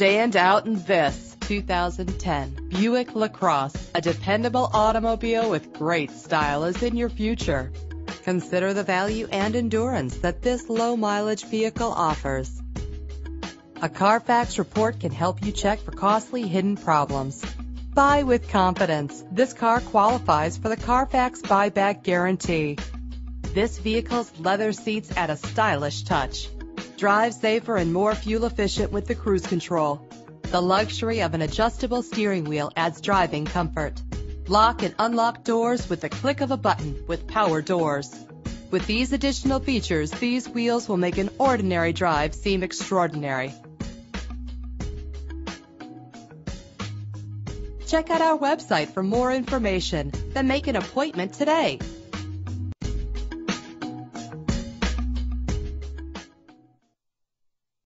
Stand out in this 2010 Buick LaCrosse. A dependable automobile with great style is in your future. Consider the value and endurance that this low mileage vehicle offers. A Carfax report can help you check for costly hidden problems. Buy with confidence. This car qualifies for the Carfax buyback guarantee. This vehicle's leather seats add a stylish touch. Drive safer and more fuel efficient with the cruise control. The luxury of an adjustable steering wheel adds driving comfort. Lock and unlock doors with the click of a button with power doors. With these additional features, these wheels will make an ordinary drive seem extraordinary. Check out our website for more information, then make an appointment today.